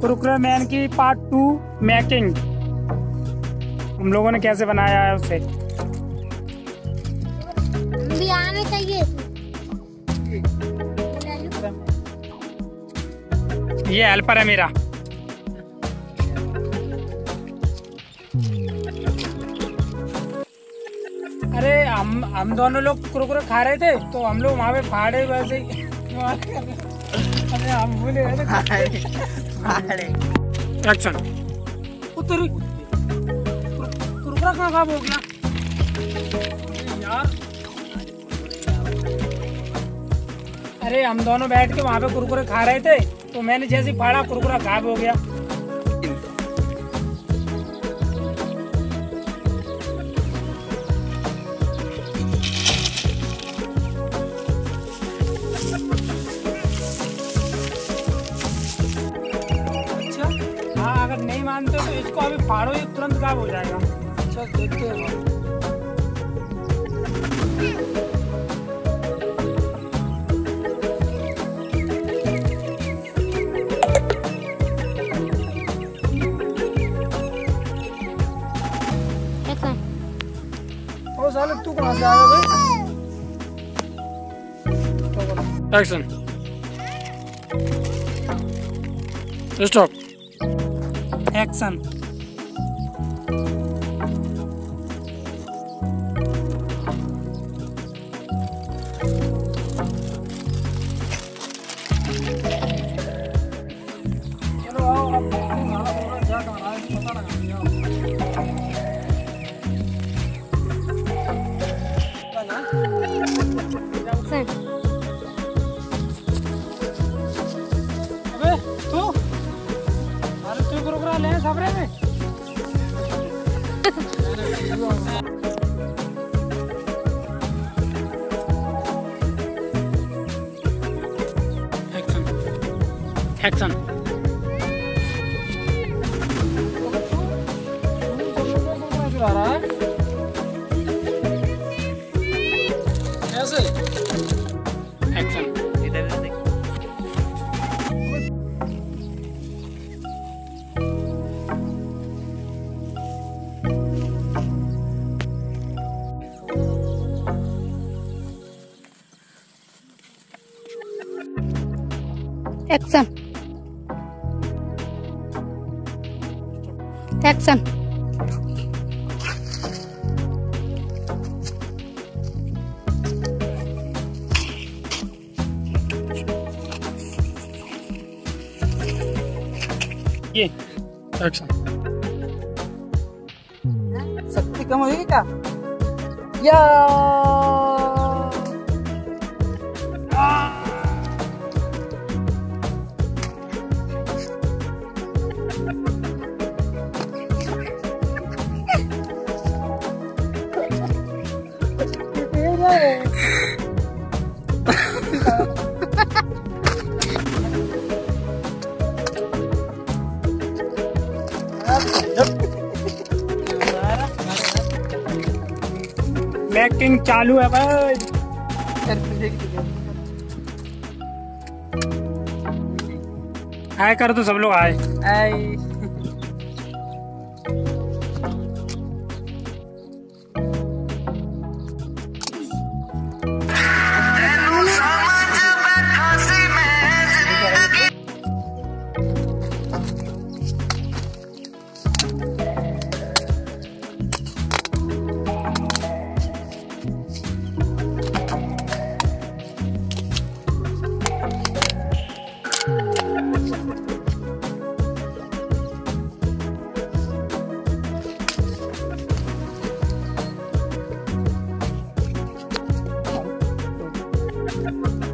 Kurkure man की part two making हम लोगों ने कैसे बनाया है उसे? भी आना चाहिए। ये हेल्पर है मेरा। हम हम दोनों लोग कुरकुरे खा रहे थे तो हम लोग वहाँ पे फाड़े वैसे अरे हम भूले एक्शन उतरी। कुरकुरा कहाँ खा हो गया? यार। अरे हम दोनों बैठ के वहाँ पे कुरकुरे खा रहे थे तो मैंने जैसे फाड़ा कुरकुरा गायब हो गया। इसको अभी फाड़ो ये तुरंत गायब हो जाएगा। अच्छा देखते हैं साले तू कहाँ से आया भाई? एक्शन स्टॉप एक्शन कुरकुरा ले सबरे में एक्शन एक्शन एक्शन ये एक्शन शक्ति कम होगी क्या या मैकिंग चालू है भाई। आए कर तो सब लोग आए आए Bye.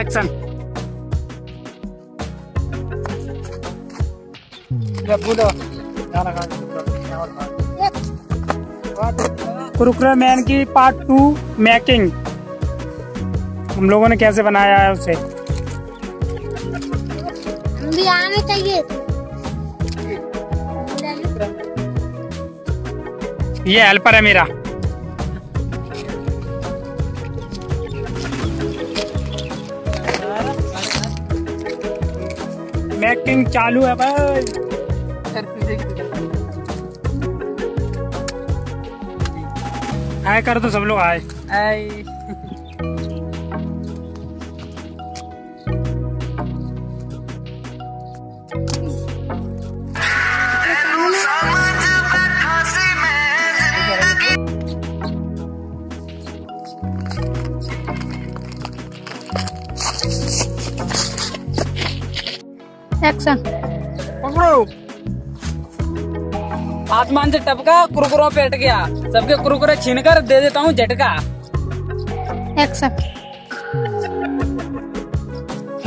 एक्शन कुरकुरे मैन की पार्ट टू मैकिंग हम लोगों ने कैसे बनाया है उसे? भी आने चाहिए। ये हेल्पर है मेरा। मेकिंग चालू है भाई। आए कर तो सब लोग आए। आई एक्शन पकड़ो आसमान से टपका कुरकुरा पे अट गया। सबके कुरकुरे छीन कर दे देता हूँ झटका। एक्शन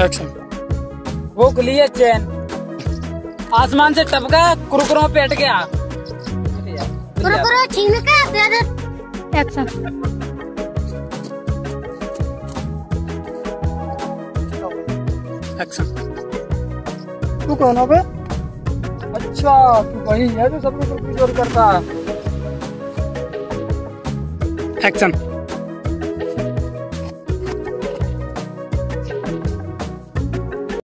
एक्शन वो खुली है चैन। आसमान से टपका कुरकुरों पे अट गया। कुरकुरे छीन के दे दे। एक्शन एक्शन तू कौन है अच्छा तू वही है जो सबको कंफ्यूज करता है। एक्शन